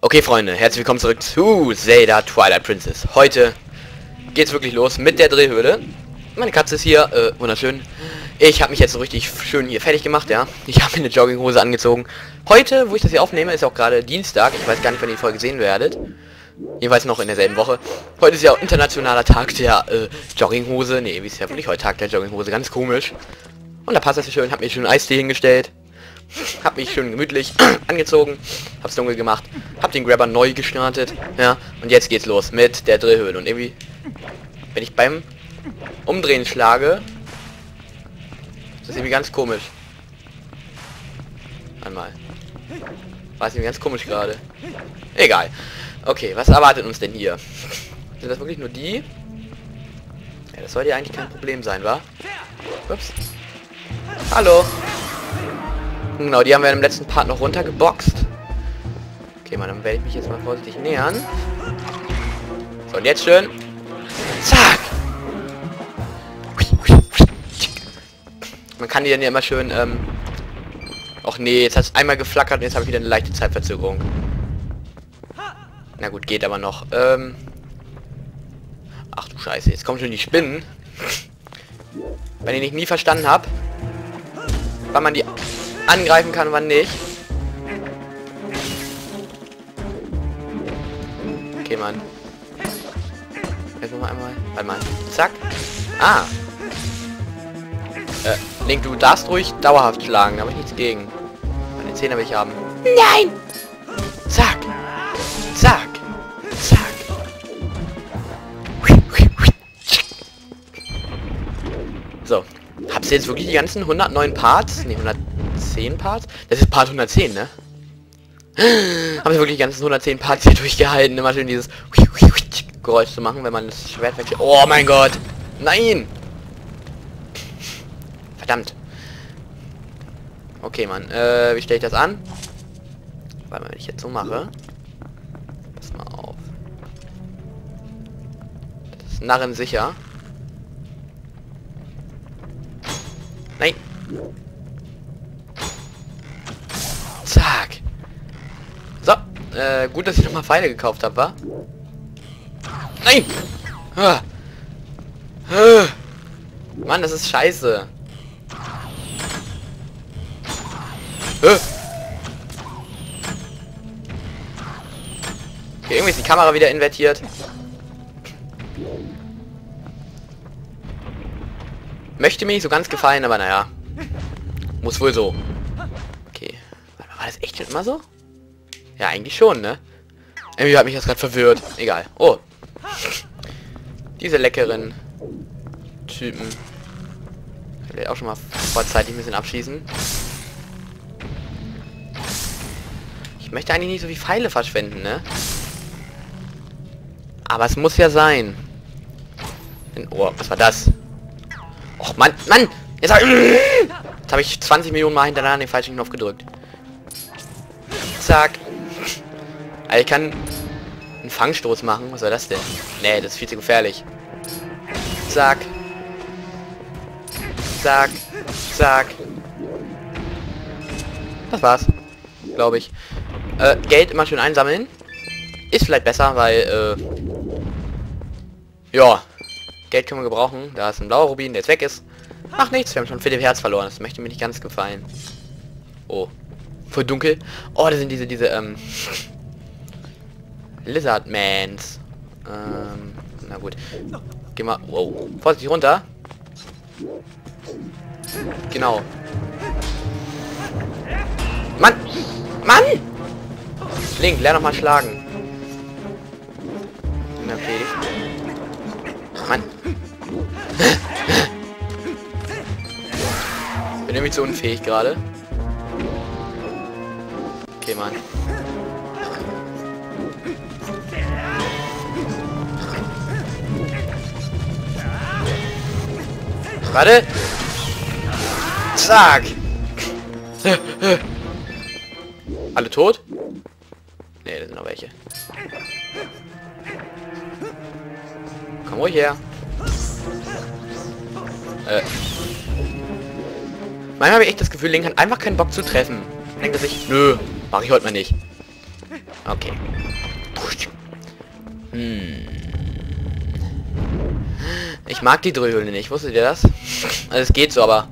Okay, Freunde, herzlich willkommen zurück zu Zelda Twilight Princess. Heute geht's wirklich los mit der Drehhöhle. Meine Katze ist hier, äh, wunderschön. Ich habe mich jetzt so richtig schön hier fertig gemacht, ja. Ich habe mir eine Jogginghose angezogen. Heute, wo ich das hier aufnehme, ist auch gerade Dienstag. Ich weiß gar nicht, wann ihr die Folge sehen werdet. Jeweils noch in derselben Woche. Heute ist ja auch internationaler Tag der äh, Jogginghose. Nee, wie ist ja wirklich heute Tag der Jogginghose? Ganz komisch. Und da passt das schön. Hab mir schon Eistee hingestellt. Hab mich schön gemütlich angezogen, hab's dunkel gemacht, hab den Grabber neu gestartet, ja, und jetzt geht's los mit der Drehhöhle. Und irgendwie, wenn ich beim Umdrehen schlage, ist das irgendwie ganz komisch. Einmal. War es ganz komisch gerade. Egal. Okay, was erwartet uns denn hier? Sind das wirklich nur die? Ja, das sollte ja eigentlich kein Problem sein, wa? Ups. Hallo. Genau, die haben wir im letzten Part noch runtergeboxt. Okay, man, dann werde ich mich jetzt mal vorsichtig nähern. So, und jetzt schön. Zack! Man kann die dann ja immer schön, ähm... Och nee, jetzt hat es einmal geflackert und jetzt habe ich wieder eine leichte Zeitverzögerung. Na gut, geht aber noch. Ähm... Ach du Scheiße, jetzt kommen schon die Spinnen. Wenn ich nicht nie verstanden habe, wann man die angreifen kann, wann nicht. Okay, Mann. Jetzt noch einmal. Einmal. Zack. Ah. Äh, Link, du darfst ruhig dauerhaft schlagen, da habe ich nichts gegen. Meine Zähne will ich haben. Nein! Zack. Zack. Zack. So. Hab's jetzt wirklich die ganzen 109 Parts? Ne, 110 Parts? Das ist Part 110, ne? Haben wir wirklich die ganzen 110 Parts hier durchgehalten, immer schön dieses Geräusch zu machen, wenn man das Schwert wechselt. Oh mein Gott! Nein! Verdammt. Okay, Mann. Äh, wie stelle ich das an? Weil wenn ich jetzt so mache. Pass mal auf. Das ist Narren sicher. Nein. Äh, gut, dass ich nochmal Pfeile gekauft habe, wa? Nein! Mann, das ist scheiße. Okay, irgendwie ist die Kamera wieder invertiert. Möchte mir nicht so ganz gefallen, aber naja. Muss wohl so. Okay. War das echt schon immer so? Ja, eigentlich schon, ne? Irgendwie hat mich das gerade verwirrt. Egal. Oh. Diese leckeren Typen. Ich will auch schon mal vorzeitig ein bisschen abschießen. Ich möchte eigentlich nicht so wie Pfeile verschwenden, ne? Aber es muss ja sein. Oh, was war das? Och, Mann, Mann! Jetzt habe ich, hab ich 20 Millionen Mal hintereinander den falschen Knopf gedrückt. Zack. Also ich kann einen Fangstoß machen. Was soll das denn? Nee, das ist viel zu gefährlich. Zack. Zack. Zack. Das war's. Glaube ich. Äh, Geld immer schön einsammeln. Ist vielleicht besser, weil, äh... Ja, Geld können wir gebrauchen. Da ist ein blauer Rubin, der jetzt weg ist. Ach nichts, wir haben schon Philipp Herz verloren. Das möchte mir nicht ganz gefallen. Oh. Voll dunkel. Oh, das sind diese, diese, ähm... Lizardmans. Ähm, na gut. Geh mal... Wow. Vorsichtig runter. Genau. Mann! Mann! Link, lern noch mal schlagen. Okay. Mann. Bin nämlich so unfähig gerade. Okay, Mann. Warte. Zack. Alle tot? Ne, da sind noch welche. Komm ruhig her. Äh. Manchmal habe ich echt das Gefühl, Link hat einfach keinen Bock zu treffen. Denkt er sich, nö, mache ich heute mal nicht. Okay. Hm. Ich mag die Drühhöhle nicht, wusstet ihr das? Also es geht so, aber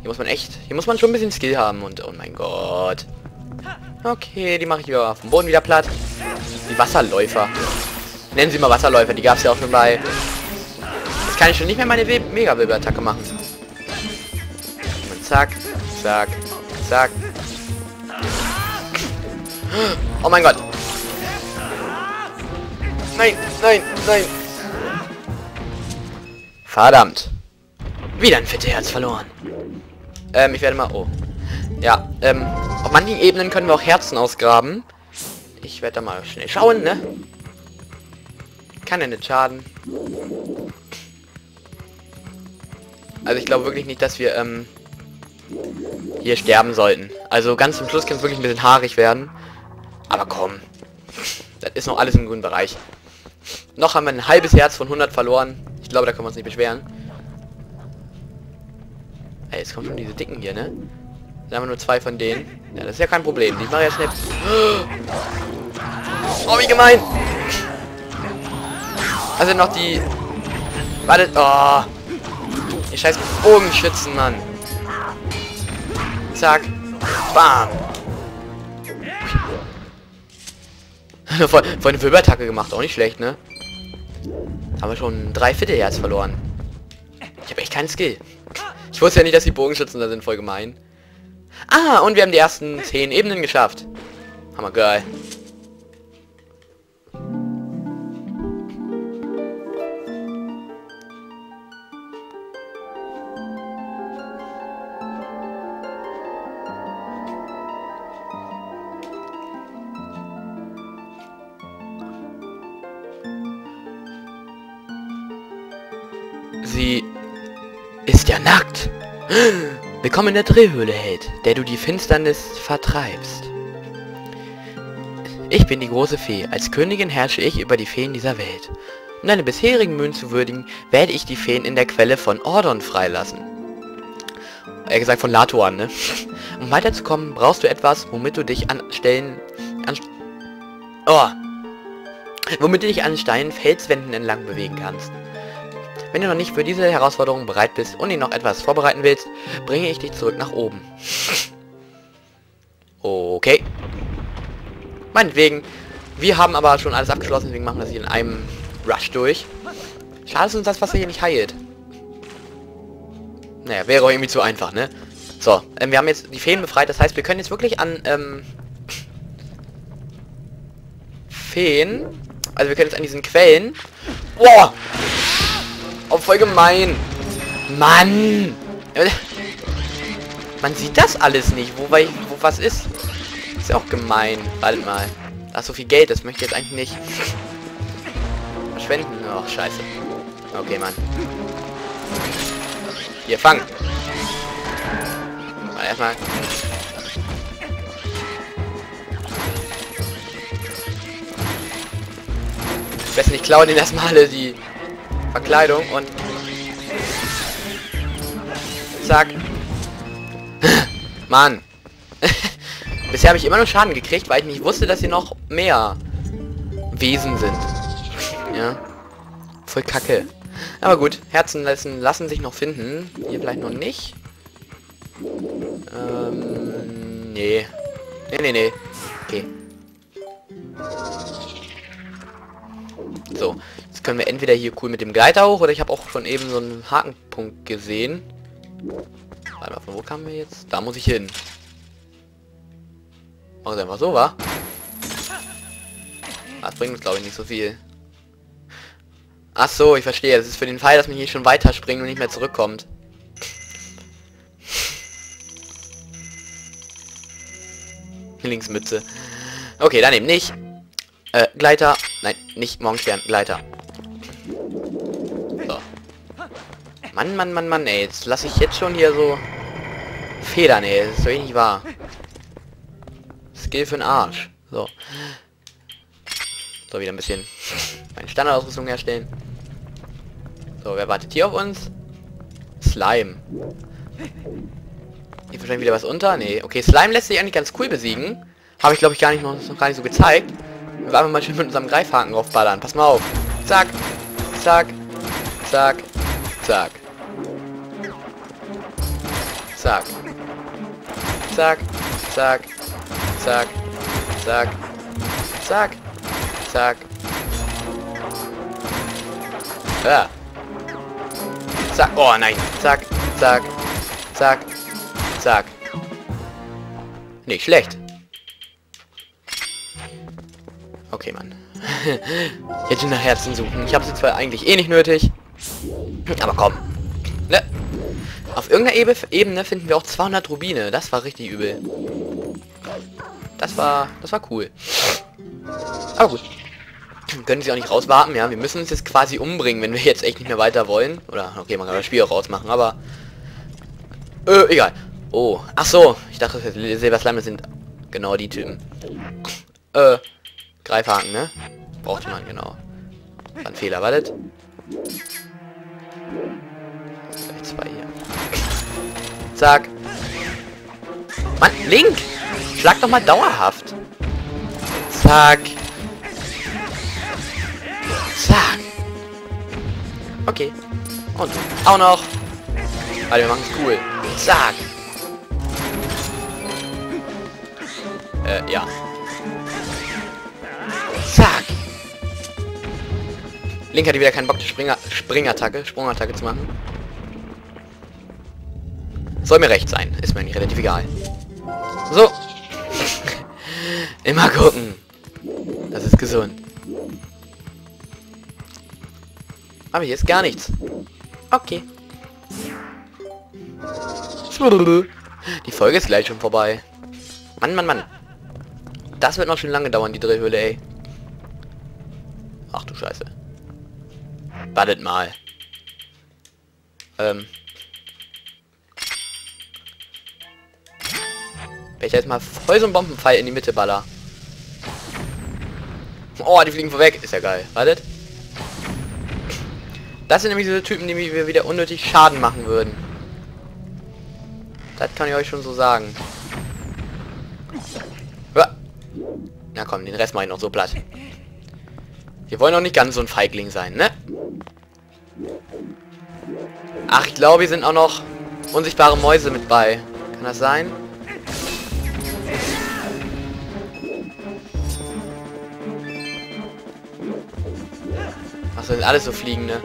hier muss man echt, hier muss man schon ein bisschen Skill haben und oh mein Gott. Okay, die mache ich wieder auf dem Boden wieder platt. Die Wasserläufer. Nennen sie mal Wasserläufer, die gab es ja auch schon bei. Jetzt kann ich schon nicht mehr meine mega attacke machen. Und zack, zack, zack. Oh mein Gott. Nein, nein, nein. Verdammt. Wieder ein Herz verloren. Ähm, ich werde mal... Oh. Ja, ähm, auf manchen Ebenen können wir auch Herzen ausgraben. Ich werde da mal schnell schauen, ne? Kann ja nicht schaden. Also ich glaube wirklich nicht, dass wir, ähm, hier sterben sollten. Also ganz zum Schluss kann es wirklich ein bisschen haarig werden. Aber komm. Das ist noch alles im guten Bereich. Noch haben wir ein halbes Herz von 100 verloren. Ich glaube, da können wir uns nicht beschweren. Ey, jetzt kommen schon diese Dicken hier, ne? Dann haben wir nur zwei von denen. Ja, das ist ja kein Problem. Die mache ja schnell. Oh, wie gemein! Also noch die... Wartet. Oh. Die scheiß Bogenschützen, Mann. Zack. Bam. Voll, voll eine Wilberattacke gemacht. Auch nicht schlecht, ne? Haben wir schon drei Viertelherz verloren. Ich habe echt keinen Skill. Ich wusste ja nicht, dass die Bogenschützen da sind. Voll gemein. Ah, und wir haben die ersten zehn Ebenen geschafft. Hammer geil. Willkommen in der Drehhöhle, Held, der du die Finsternis vertreibst. Ich bin die große Fee. Als Königin herrsche ich über die Feen dieser Welt. Um deine bisherigen Mühen zu würdigen, werde ich die Feen in der Quelle von Ordon freilassen. Er gesagt von Latuan, ne? Um weiterzukommen, brauchst du etwas, womit du dich an Stellen... An, oh! Womit du dich an Steinen Felswänden entlang bewegen kannst. Wenn du noch nicht für diese Herausforderung bereit bist und ihn noch etwas vorbereiten willst, bringe ich dich zurück nach oben. Okay. Meinetwegen. Wir haben aber schon alles abgeschlossen, deswegen machen wir das hier in einem Rush durch. Schade, dass uns das Wasser hier nicht heilt. Naja, wäre auch irgendwie zu einfach, ne? So, ähm, wir haben jetzt die Feen befreit, das heißt, wir können jetzt wirklich an, ähm, Feen, also wir können jetzt an diesen Quellen, boah, Oh, voll gemein. Mann. Man sieht das alles nicht, wo, wo was ist. Ist ja auch gemein. Bald mal. Ach, so viel Geld, das möchte ich jetzt eigentlich nicht verschwenden. Ach, scheiße. Okay, Mann. Hier, fang. Mal erstmal. Besser nicht klauen den erstmal alle die Verkleidung und... Zack. Mann. Bisher habe ich immer nur Schaden gekriegt, weil ich nicht wusste, dass hier noch mehr Wesen sind. Ja. Voll kacke. Aber gut, Herzen lassen, lassen sich noch finden. Hier vielleicht noch nicht. Ähm, nee. Nee, nee, nee. Okay. So, jetzt können wir entweder hier cool mit dem Gleiter hoch oder ich habe auch schon eben so einen Hakenpunkt gesehen. Warte mal, von wo kamen wir jetzt? Da muss ich hin. Machen wir einfach so, wa? Das bringt uns glaube ich nicht so viel. Ach so, ich verstehe. Das ist für den Fall, dass man hier schon weiter springen und nicht mehr zurückkommt. Linksmütze. Okay, dann eben nicht. Äh, Gleiter. Nein, nicht Morgenstern, Gleiter. So. Mann, Mann, Mann, Mann, ey. Jetzt lasse ich jetzt schon hier so Federn, ey. Das ist doch eh nicht wahr. Skill für den Arsch. So. So, wieder ein bisschen meine Standardausrüstung herstellen. So, wer wartet hier auf uns? Slime. Hier wahrscheinlich wieder was unter? Nee. Okay, Slime lässt sich eigentlich ganz cool besiegen. Habe ich glaube ich gar nicht noch, noch gar nicht so gezeigt. Wir einfach mal schön mit unserem Greifhaken draufballern. Pass mal auf. Zack. Zack. Zack. Zack. Zack. Zack. Zack. Zack. Zack. Zack. Zack. Ja. Zack. Oh nein. Zack. Zack. Zack. Zack. Nicht schlecht. Okay, Mann. Jetzt nach Herzen suchen. Ich habe sie zwar eigentlich eh nicht nötig. Aber komm. Ne? Auf irgendeiner Ebene finden wir auch 200 Rubine. Das war richtig übel. Das war, das war cool. Aber gut. Können sie auch nicht rauswarten, ja. Wir müssen uns jetzt quasi umbringen, wenn wir jetzt echt nicht mehr weiter wollen. Oder, okay, man kann das Spiel auch rausmachen, aber... Äh, egal. Oh, ach so. Ich dachte, Silberslime sind genau die Typen. Äh, Greifhaken, ne? Braucht man, genau. War ein Fehler, wartet. Vielleicht zwei hier. Zack. Mann, Link! Schlag doch mal dauerhaft. Zack. Zack. Okay. Und auch noch. Weil wir machen es cool. Zack. Äh, ja. Link hatte wieder keinen Bock, die Springer Springattacke, Sprungattacke zu machen. Soll mir recht sein. Ist mir nicht relativ egal. So. Immer gucken. Das ist gesund. Aber hier ist gar nichts. Okay. Die Folge ist gleich schon vorbei. Mann, Mann, Mann. Das wird noch schon lange dauern, die Drehhöhle, ey. Ach du Scheiße. Wartet mal. Ähm. Wenn ich jetzt mal voll so einen Bombenpfeil in die Mitte baller. Oh, die fliegen vorweg. Ist ja geil. Wartet. Das sind nämlich diese Typen, die mir wieder unnötig Schaden machen würden. Das kann ich euch schon so sagen. Na komm, den Rest mache ich noch so platt. Wir wollen auch nicht ganz so ein Feigling sein, ne? Ach, ich glaube, hier sind auch noch unsichtbare Mäuse mit bei. Kann das sein? Ach, so sind alles so fliegende.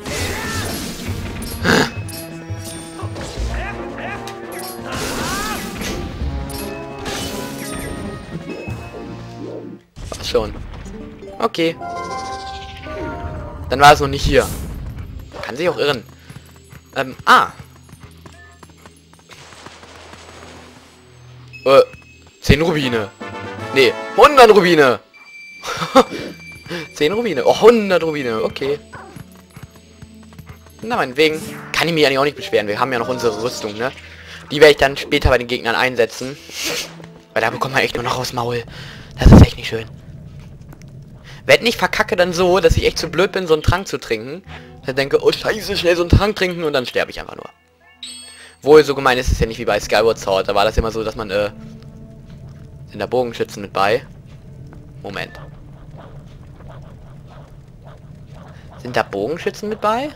Was schon. Okay. Dann war es noch nicht hier. Kann sich auch irren. Ähm, ah. Äh, 10 Rubine. Nee, 100 Rubine. 10 Rubine. Oh, 100 Rubine. Okay. Na, meinetwegen. Kann ich mich eigentlich auch nicht beschweren. Wir haben ja noch unsere Rüstung, ne? Die werde ich dann später bei den Gegnern einsetzen. Weil da bekommt man echt nur noch aus Maul. Das ist echt nicht schön. Werd nicht verkacke dann so, dass ich echt zu blöd bin, so einen Trank zu trinken. Dann denke, oh scheiße, schnell so einen Trank trinken und dann sterbe ich einfach nur. Wohl, so gemein ist es ja nicht wie bei Skyward Sword. Da war das immer so, dass man, äh, sind da Bogenschützen mit bei. Moment. Sind da Bogenschützen mit bei?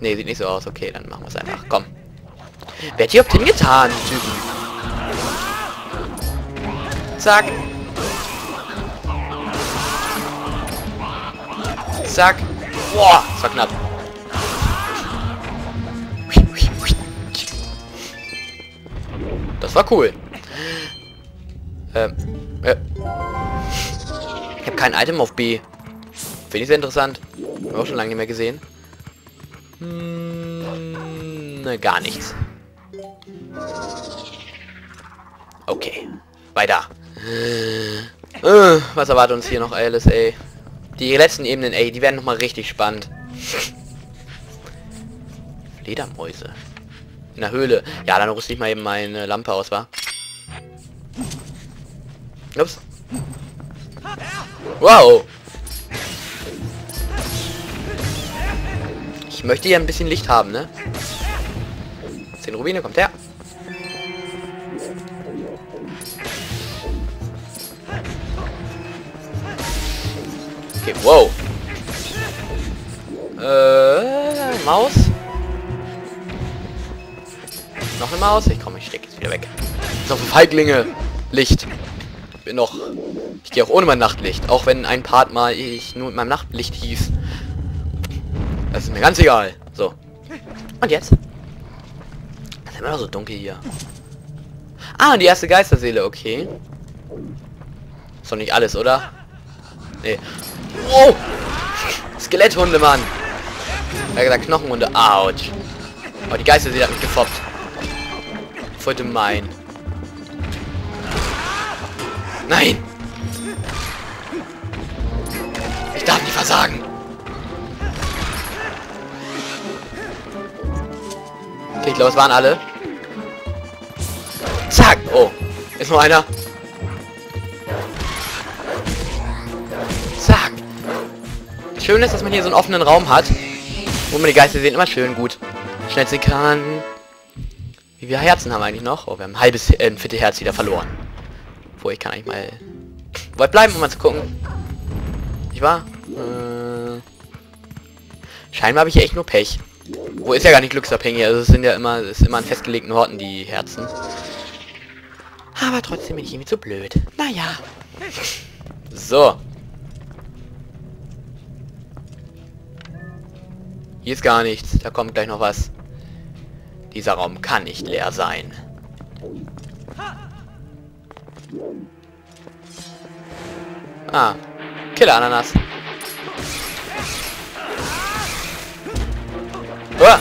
Ne, sieht nicht so aus. Okay, dann machen wir es einfach. Komm. Wer hat hier auf den getan, Typen? Zack. Zack. Boah, das war knapp. Das war cool. Ähm, äh. Ich habe kein Item auf B. Finde ich sehr interessant. Hab auch schon lange nicht mehr gesehen. Hm, ne, gar nichts. Okay. Weiter. Äh, was erwartet uns hier noch, ey? Die letzten Ebenen, ey, die werden noch mal richtig spannend. Fledermäuse. In der Höhle. Ja, dann rüste ich mal eben meine Lampe aus, war. Ups. Wow. Ich möchte hier ein bisschen Licht haben, ne? 10 Rubine, kommt her. Wow. Äh, Maus. Noch eine Maus? Ich komme, ich stecke jetzt wieder weg. So, Feiglinge. Licht. Ich bin noch... Ich gehe auch ohne mein Nachtlicht. Auch wenn ein Part mal ich nur mit meinem Nachtlicht hieß. Das ist mir ganz egal. So. Und jetzt? Es ist immer noch so dunkel hier. Ah, die erste Geisterseele, okay. Ist doch nicht alles, oder? Nee. Wow! Skeletthunde, Mann! Ja gesagt, Knochenhunde. Autsch. Aber die Geisterseele hat mich gefoppt. Voll gemein. Nein! Ich darf nicht versagen. Okay, ich glaube, es waren alle. Zack! Oh, ist noch einer. Schön ist, dass man hier so einen offenen Raum hat, wo man die Geister sehen immer schön gut schnell sehen kann. Wie viele Herzen haben wir eigentlich noch? Oh, wir haben ein halbes, äh, ein Viertel Herz wieder verloren. Wo ich kann eigentlich mal weit bleiben, um mal zu gucken. Ich war. Äh, scheinbar habe ich echt nur Pech. Wo ist ja gar nicht glücksabhängig, also es sind ja immer, es ist immer an festgelegten Orten die Herzen. Aber trotzdem bin ich irgendwie zu blöd. Naja. So. Hier ist gar nichts. Da kommt gleich noch was. Dieser Raum kann nicht leer sein. Ah. Killer Ananas. Oh.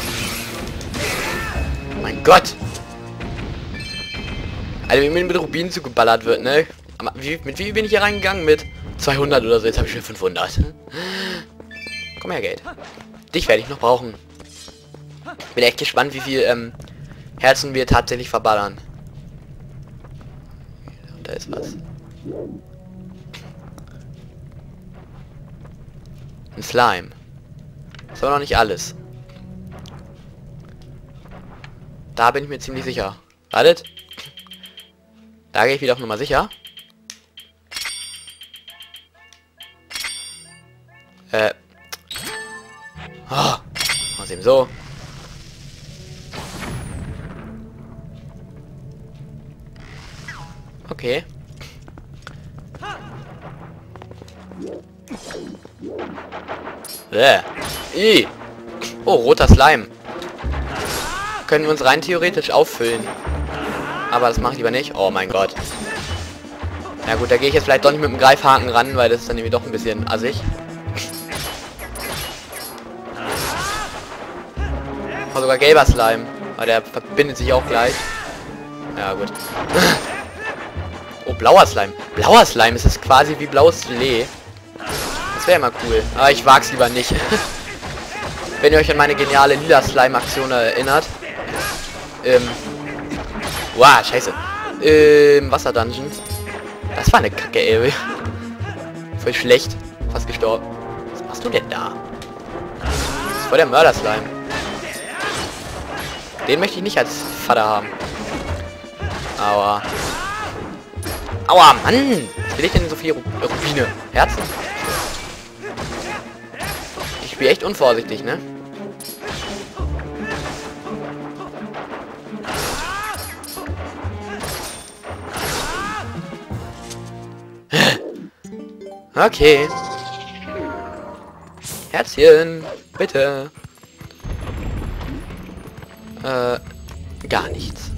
Mein Gott. Alter, wie mit Rubinen zugeballert wird, ne? Wie, mit wie bin ich hier reingegangen? Mit 200 oder so. Jetzt habe ich schon 500. Komm her, Geld. Dich werde ich noch brauchen. Bin echt gespannt, wie viel ähm, Herzen wir tatsächlich verballern. Da ist was. Ein Slime. Das war noch nicht alles. Da bin ich mir ziemlich sicher. Wartet. Da gehe ich wieder auf Nummer sicher. Äh. Oh. Mal eben so. Okay. Äh. I. Oh, roter Slime. Können wir uns rein theoretisch auffüllen. Aber das mache ich lieber nicht. Oh mein Gott. Na gut, da gehe ich jetzt vielleicht doch nicht mit dem Greifhaken ran, weil das ist dann irgendwie doch ein bisschen assig. Oh, sogar gelber Slime. Aber der verbindet sich auch gleich. Ja, gut. oh, blauer Slime. Blauer Slime ist es quasi wie blaues Lee. Das wäre mal cool. Aber ich wag's lieber nicht. Wenn ihr euch an meine geniale lila Slime-Aktion erinnert. Ähm, Wow, scheiße. Ähm, Wasser-Dungeon. Das war eine Kacke, ey. Voll schlecht. Fast gestorben. Was machst du denn da? Das ist voll der Mörder-Slime. Den möchte ich nicht als Vater haben. Aua. Aua, Mann! Was will ich denn so viel Rubine? Herzen? Ich spiele echt unvorsichtig, ne? Okay. Herzchen, bitte. Äh, gar nichts.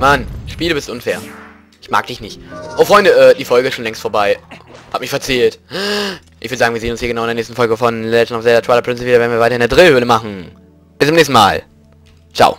Mann, Spiele bist unfair. Ich mag dich nicht. Oh, Freunde, äh, die Folge ist schon längst vorbei. Hab mich verzählt. Ich würde sagen, wir sehen uns hier genau in der nächsten Folge von Legend of Zelda Twilight Princess wieder, wenn wir weiter in der Drillhöhle machen. Bis zum nächsten Mal. Ciao.